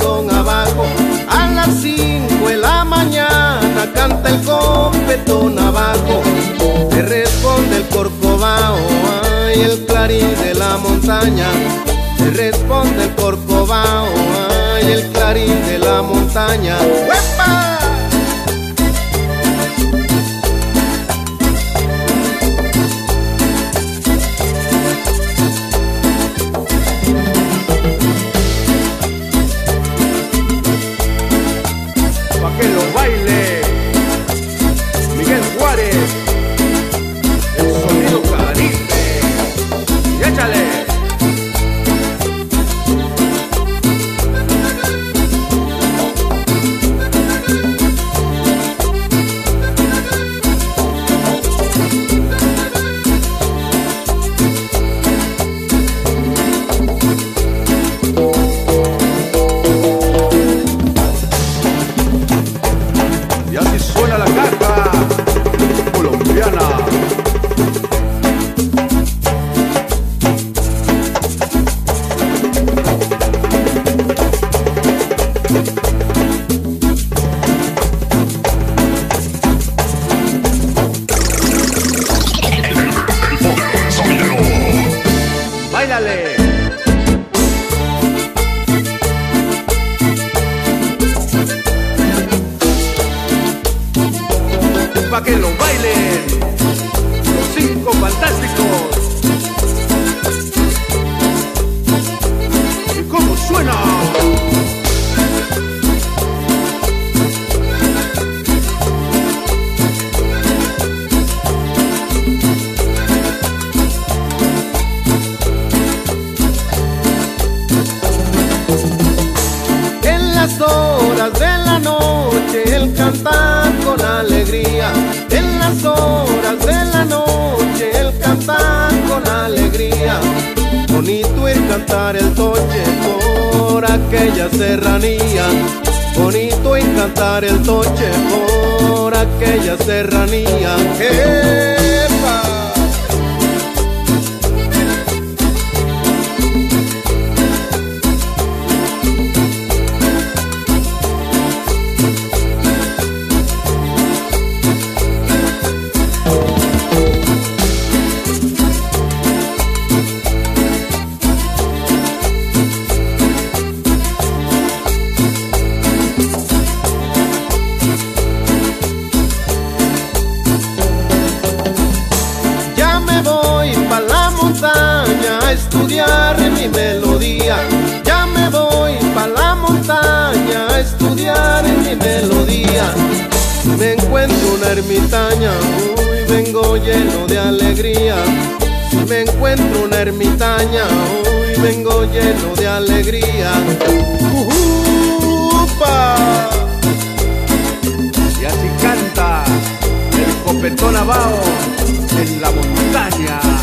abajo. A las 5 de la mañana canta el completón abajo. Te responde el corcovao, ay, el clarín de la montaña. Te responde el corcovao, ay, el clarín de la montaña. Bailen los cinco fantásticos. ¿Y cómo suena? En las horas de la noche él canta con alegría. Aquella serranía. Bonito es cantar el toche por aquella serranía. ¡Epa! Montaña a estudiar mi melodía. Me encuentro una ermitaña, hoy vengo lleno de alegría. Me encuentro una ermitaña, hoy vengo lleno de alegría. ¡Upa! Y así canta el copetón abajo en la montaña.